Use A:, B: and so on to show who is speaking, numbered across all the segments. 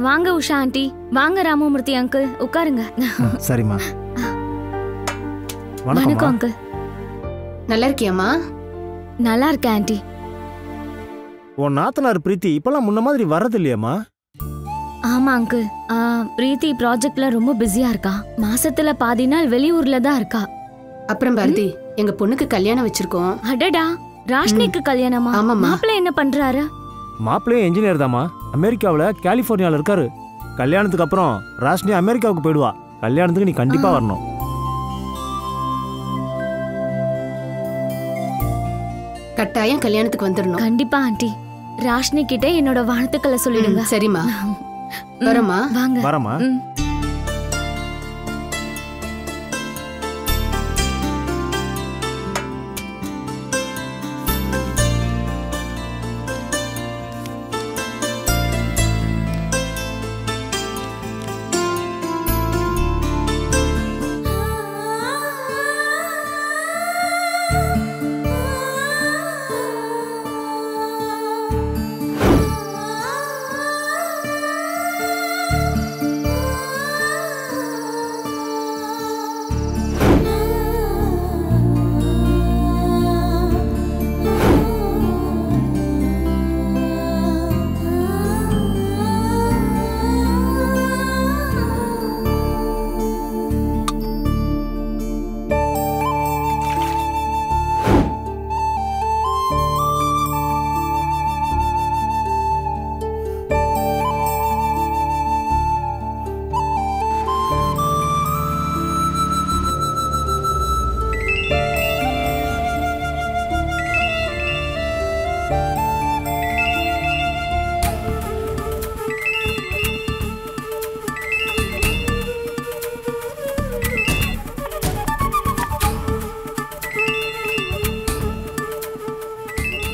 A: வாங்க உஷா ஆண்டி. வாங்க ராமமூர்த்தி அங்கிள் உட்காருங்க.
B: சரிம்மா.
A: வணக்கம்
B: வணக்கம்
A: அங்கிள்
C: நல்லா இருக்கியாம்மா?
A: நல்லா இருக்கேன் ஆண்டி.
B: உன் நாத்தனார் பிரீத்தி இப்பெல்லாம் முன்ன மாதிரி வர்றது இல்லையாம்மா
A: ஆமா அங்கிள் ஆ, பிரீத்தி ப்ராஜெக்ட்ல ரொம்ப பிஸியா இருக்கா. மாசத்துல பாதி நாள் வெளியூர்ல தான் இருக்கா.
C: அப்புறம் பாரதி எங்க பொண்ணுக்கு கல்யாணம் வச்சிருக்கோம்.
A: அடடா. ராஷ்னிக்கு கல்யாணமா. மாப்பிள்ளை என்ன பண்றாரு?
B: மாப்பிள்ளையும் இன்ஜினியர் தாம்மா. அமெரிக்காவில் கலிஃபோர்னியாவில் இருக்காரு. கல்யாணத்துக்கு அப்புறம் ராஷ்னி அமெரிக்காவுக்கு போயிடுவா. கல்யாணத்துக்கு நீ கண்டிப்பா வரணும்.
C: கட்டாயம் கல்யாணத்துக்கு வந்துடணும்
A: கண்டிப்பா ஆண்டி. ராஷ்னி கிட்ட என்னோட வாழ்த்துக்களை சொல்லிடுங்க.
C: சரிம்மா. வரமா
A: வாங்க.
B: வரமா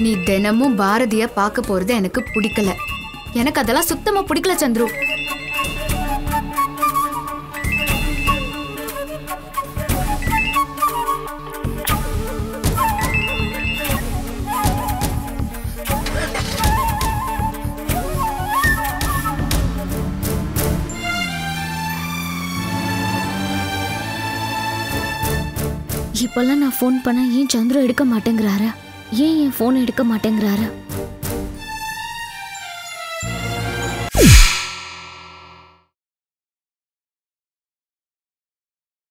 D: நீ தினமும் பாரதிய பார்க்க போறது எனக்கு பிடிக்கல. எனக்கு அதெல்லாம் சுத்தமா பிடிக்கல சந்துரு.
A: இப்பெல்லாம் நான் ஃபோன் பண்ணால் ஏன் சந்திரம் எடுக்க மாட்டேங்கிறாரா? ஏன் என் ஃபோன் எடுக்க மாட்டேங்கிறாரு?